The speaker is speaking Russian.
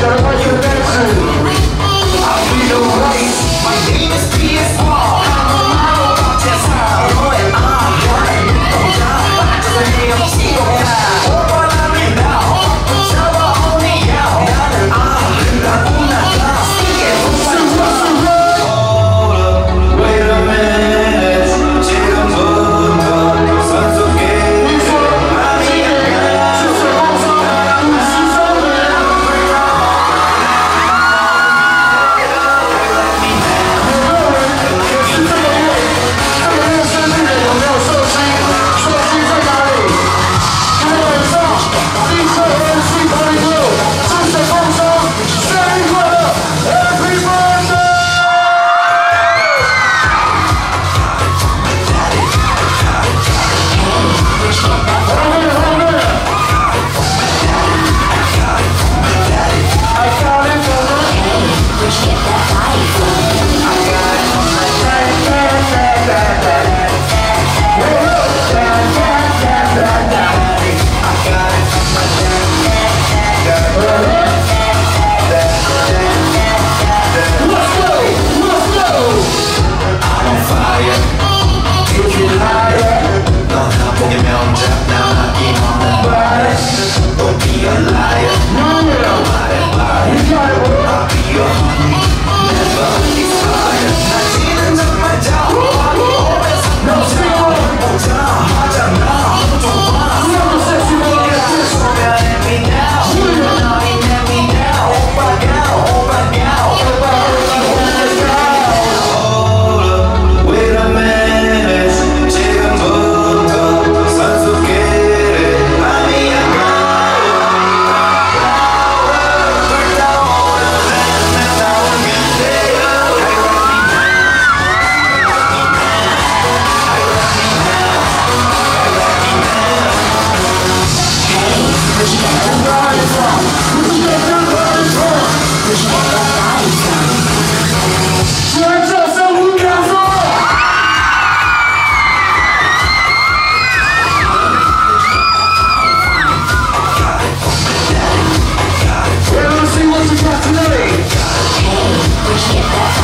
дорогой Юрген Get